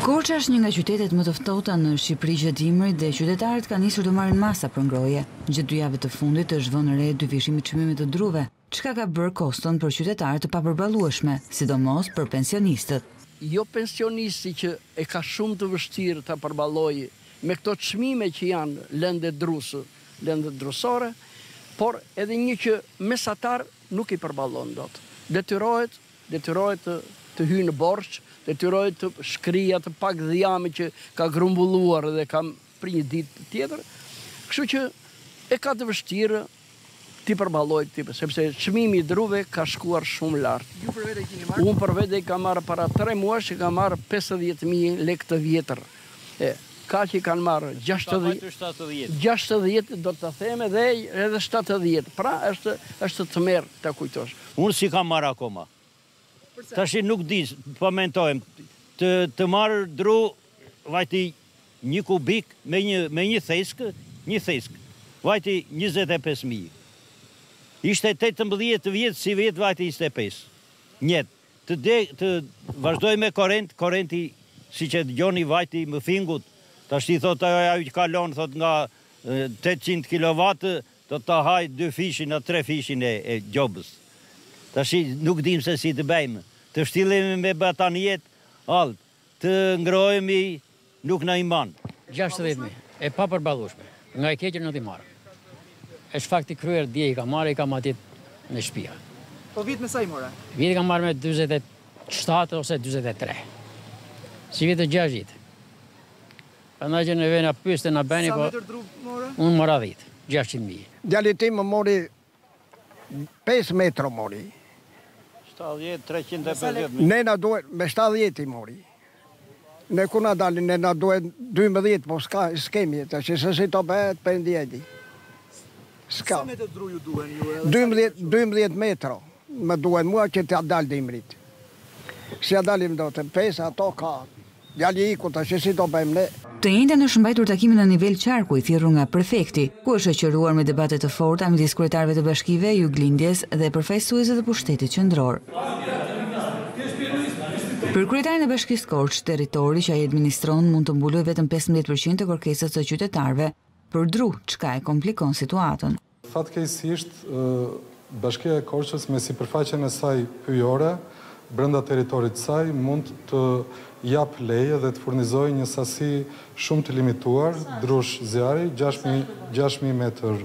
Korça është një nga qytetet më të ftohta në Shqipëri gjatë dimrit dhe qytetarët kanë nisur të marrin masa për ngrohje. Gjatë dy javëve të fundit është vënë re dyfishim i çmimeve të druve, çka ka bërë koston për qytetarët të papërballueshme, sidomos për pensionistët. Jo pensionisti që e ka shumë të vështirë ta përballojë me këto çmime që janë lëndë drusë, lëndë drusore, por edhe një që mesatar nuk i përballon dot. Detyrohet Detyrohet të të hyjë në borxh, detyrohet të shkrijë atë pak dhjamë që ka grumbulluar dhe ka për një ditë tjetër, kështu që e ka të vështirë t'i përballojë, sepse çmimi i druve ka shkuar shumë lart. Ju për vete kini marrë? Unë për vete i kam marrë para tre muajsh, i kam marrë pesëdhjetë mijë lekë të vjetër. E, ka që i kanë marrë, Sa gjashtëdhjetë. vajti 70. Gjashtëdhjetë do të thotë edhe edhe shtatëdhjetë. Pra është është tmerr ta kujtosh. Unë s'i kam marrë akoma. Tashi nuk di, po mentojm të të marr dru vajti një kubik me një me një thes, një thes vajti njëzet e pesë mijë. Ishte tetëmbëdhjetë vjet sivjet vajti njëzet e pesë. Njet. Të de, të vazhdoj me korent korenti siç e dëgjoni vajti me fing tashti thotë ajo ajo që kalon thotë nga tetëqind kilovatë do ta hajë dyfishin a trefishin e e gjobës tashi nuk dimë se si të bejmë të shtillemi me batanijet altë. Të ngrohemi nuk na i mban. Gjashtëdhjetë mijë, e papërballueshme, nga e keqja do t'i marrim. Është fakt i kryer, dje i kam marrë, i kam atje në shtëpi. Po vjet me sa i more? Vjet i kam marrë me dyzet e shtatë ose dyzet e tre. Sivjet gjashtëdhjetë. Prandaj që ne veç na pyesni na bëni po. Sa metër dru more? Unë mora dhjetë, gjashtëqind mijë. Djali im më mori Pesë metro mori. Shtatëdhjetë, treqind e pesëdhjetë mijë. Ne na duhet, me shtatëdhjetë i mori. Ne ku na dalin, ne na duhet dymbëdhjetë, po s'ka, s'kemi, tash se si do bëhet, Perëndia e di. S'ka. Sa metër dru ju duhen ju edhe? Dymbëdhjetë, dymbëdhjetë metro më duhen mua që t'ia dal dimrit. S'ia dalim dot, pesë ato ka. Djali iku tash si do bëjmë ne. Të enjten është mbajtur takimi në nivel qarku i thirrur nga prefekti, ku është shoqëruar me debate të forta midis kryetarëve të bashkive të Juglindjes dhe përfaqësuesve të pushtetit qendror. Për kryetarin e bashkisë Korçë, territori që ai administron mund të mbulojë vetëm pesëmbëdhjetë për qind të kërkesës së qytetarëve për dru, çka e komplikon situatën. Fatkeqësisht, Bashkia e Korçës me sipërfaqen e saj pyjore brenda territorit të saj mund të japë leje dhe të furnizojë një sasi shumë të limituar drush zjarri, gjashtë mijë metër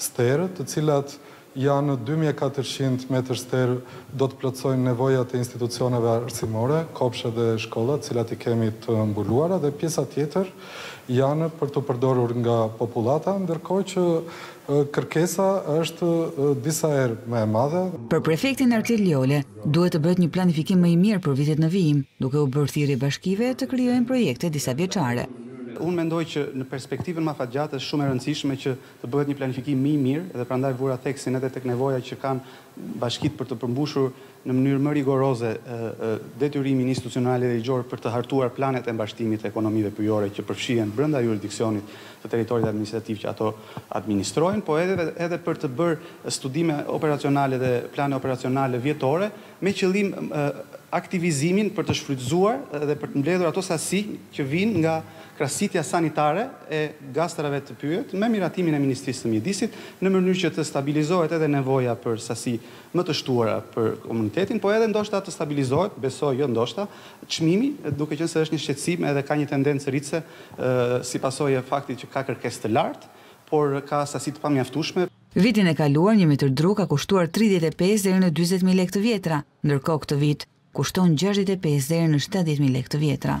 sterë, të cilat janë dy mijë e katërqind metër sterë do të plotësojnë nevojat e institucioneve arsimore, kopshte dhe shkolla të cilat i kemi të mbuluara dhe pjesa tjetër Janë për t'u përdorur nga popullata, ndërkohë që kërkesa është disa herë më e madhe. Për prefektin Nertil Jole, duhet të bëhet një planifikim më i mirë për vitet në vijim, duke u bërë thirrje bashkive të krijojnë projekte disavjeçare. Unë mendoj që në perspektivën më afatgjatë është shumë e rëndësishme që të bëhet një planifikim më i mirë dhe prandaj vura theksin edhe tek nevoja që kanë bashkitë për të përmbushur në mënyrë më rigoroze detyrimin institucional dhe ligjor për të hartuar planet e mbarështimit të ekonomive pyjore që përfshihen brenda juridiksionit të territorit administrativ që ato administrojnë, po edhe edhe për të bërë studime operacionale dhe plane operacionale vjetore me qëllim aktivizimin për të shfrytëzuar dhe për të mbledhur ato sasi që vijnë nga krasitja sanitare e ngastrave te pyjet me miratimin e Ministrisë së Mjedisit në mënyrë që të stabilizohet edhe nevoja për sasi më të shtuara për komunitetin, po edhe ndoshta të stabilizohet, besoj jo ndoshta, çmimi, duke qenë se është një shqetësim edhe ka një tendencë rritëse si pasojë e faktit që ka kërkesë të lartë, por ka sasi të pamjaftueshme. Vitin e kaluar një metër dru ka kushtuar tridhjetë e pesë deri në dyzet mijë lekë të vjetra, ndërkohë këtë vit kushton gjashtëdhjetë e pesë deri në shtatëdhjetë mijë lekë të vjetra.